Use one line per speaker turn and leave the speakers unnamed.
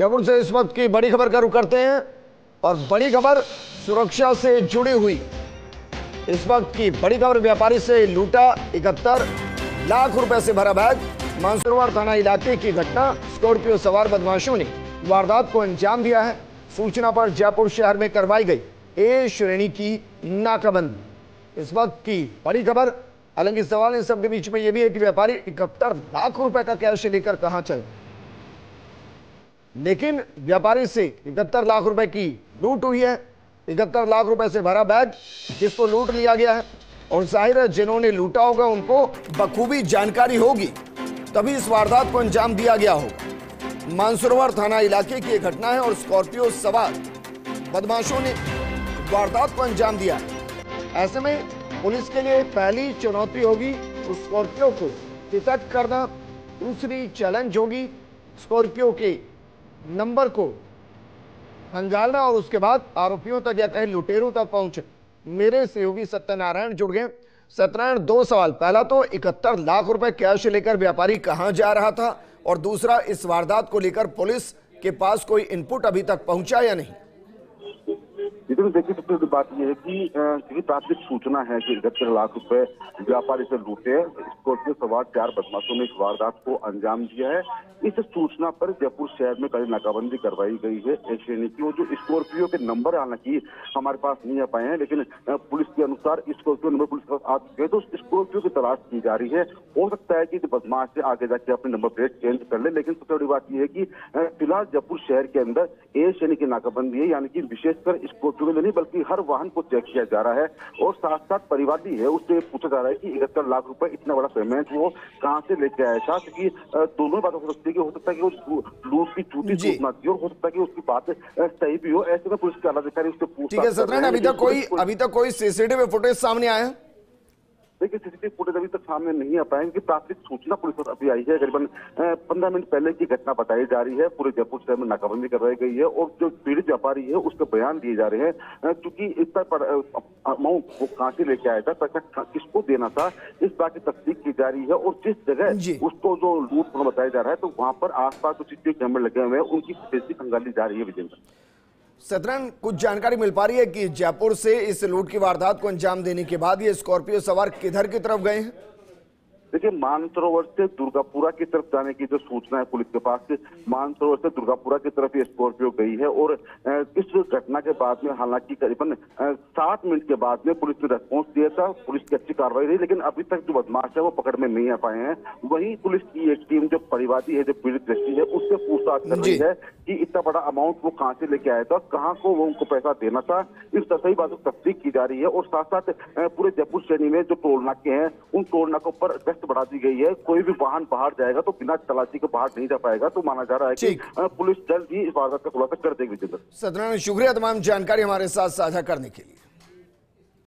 जयपुर से इस वक्त की बड़ी खबर का रुख करते हैं और बड़ी खबर सुरक्षा से जुड़ी हुई। इस वक्त की बड़ी खबर, व्यापारी से लूटा इकहत्तर लाख रुपए से भरा बैग। मानसरोवर थाना इलाके की घटना, स्कॉर्पियो सवार बदमाशों ने वारदात को अंजाम दिया है। सूचना पर जयपुर शहर में करवाई गई। ए श्रेणी की नाकाबंदी। इस वक्त की बड़ी खबर हालाँकि सवाल इन सबके बीच में यह भी है कि व्यापारी इकहत्तर लाख रुपए का कैश लेकर कहाँ चले लेकिन व्यापारी से इकहत्तर लाख रुपए की लूट हुई है। इकहत्तर लाख रुपए से भरा बैग जिसको लूट लिया गया है? और ज़ाहिर है, जिन्होंने लूटा होगा, उनको बखूबी जानकारी होगी। तभी इस वारदात को अंजाम दिया गया होगा मानसरोवर थाना इलाके की एक घटना है और स्कॉर्पियो सवार बदमाशों ने वारदात को अंजाम दिया है। ऐसे में पुलिस के लिए पहली चुनौती होगी स्कॉर्पियो को डिटेक्ट करना। दूसरी चैलेंज होगी स्कॉर्पियो के नंबर को खंगालना और उसके बाद आरोपियों तक या कहीं लुटेरों तक पहुँचे। मेरे सहयोगी सत्यनारायण जुड़ गए। सत्यनारायण, दो सवाल। पहला तो इकहत्तर लाख रुपए कैश लेकर व्यापारी कहाँ जा रहा था? और दूसरा, इस वारदात को लेकर पुलिस के पास कोई इनपुट अभी तक पहुँचा या नहीं?
लेकिन देखिए, सबसे बड़ी बात यह है कि प्राथमिक सूचना है कि इकहत्तर लाख रुपए व्यापारी से लूटे। स्कॉर्पियो सवार चार बदमाशों ने इस वारदात को अंजाम दिया है। इस सूचना पर जयपुर शहर में कड़ी नाकाबंदी करवाई गई है। एक श्रेणी की जो स्कॉर्पियो के नंबर हालाँकि हमारे पास नहीं आ पाए हैं, लेकिन पुलिस के अनुसार स्कॉर्पियो नंबर पुलिस के पास आ चुके हैं तो स्कॉर्पियो की तलाश की जा रही है। हो सकता है कि बदमाश से आगे जाके अपने नंबर प्लेट चेंज कर ले, लेकिन सबसे बड़ी बात यह है कि फ़िलहाल जयपुर शहर के अंदर ए श्रेणी की नाकाबंदी है, यानी कि विशेषकर स्कॉर्पियो में नहीं, बल्कि हर वाहन को चेक किया जा रहा है। और साथ साथ परिवादी है, उससे पूछा जा रहा है कि इकहत्तर लाख रुपए इतना बड़ा पेमेंट वो कहाँ से लेके आया? था क्योंकि दोनों बात हो सकती है कि हो सकता है कि वो लूट की छूटी सूचना थी और हो सकता है कि उसकी बात सही भी हो। ऐसे में पुलिस के आला अधिकारी उससे पूछ
ठीक है सत्यनारायण अभी तक कोई अभी तक कोई सीसीटीवी फुटेज सामने आया? है
देखिए सीसीटीवी फुटेज अभी तक सामने नहीं आ पाए क्योंकि प्राथमिक सूचना पुलिस पर अभी आई है। करीबन पंद्रह मिनट पहले की घटना बताई जा रही है। पूरे जयपुर शहर में नाकाबंदी करवाई गई है और जो पीड़ित व्यापारी है उसके बयान दिए जा रहे हैं। क्योंकि इतना अमाउंट वो कहाँ से लेके आया था पैसा किसको देना था इस बात की तस्दीक की जा रही है और जिस जगह उसको जो लूट बताया जा रहा है तो वहाँ पर आसपास जो सीसीटीवी कैमरे लगे हुए हैं उनकी फुटेज खंगाली जा रही है विजेंद्र।
सतरन कुछ जानकारी मिल पा रही है कि जयपुर से इस लूट की वारदात को अंजाम देने के बाद ये स्कॉर्पियो सवार किधर की तरफ़ गए हैं?
देखिए मानसरोवर से दुर्गापुरा की तरफ़ जाने की जो सूचना है पुलिस के पास मानसरोवर से दुर्गापुरा की तरफ़ ये स्कॉर्पियो गई है और इस घटना के बाद में हालाँकि करीबन सात मिनट के बाद में पुलिस ने रेस्पॉन्स दिया था पुलिस की अच्छी कार्रवाई रही लेकिन अभी तक जो बदमाश है वो पकड़ में नहीं आ पाए हैं। वही पुलिस की एक टीम जो परिवादी है जो पीड़ित व्यक्ति है उससे पूछताछ कर रही है कि इतना बड़ा अमाउंट वो कहाँ से लेके आया था कहाँ को वो उनको पैसा देना था इस सही बात की तस्दीक की जा रही है और साथ साथ पूरे जयपुर श्रेणी में जो टोल नाके हैं उन टोल नाकों पर गश्त बढ़ा दी गई है। कोई भी वाहन बाहर जाएगा तो बिना तलाशी के बाहर नहीं जा पाएगा। तो माना जा रहा है कि पुलिस जल्द ही इस वारदात का खुलासा कर देगी।
सत्यनारायण शुक्रिया तमाम जानकारी हमारे साथ साझा करने के लिए।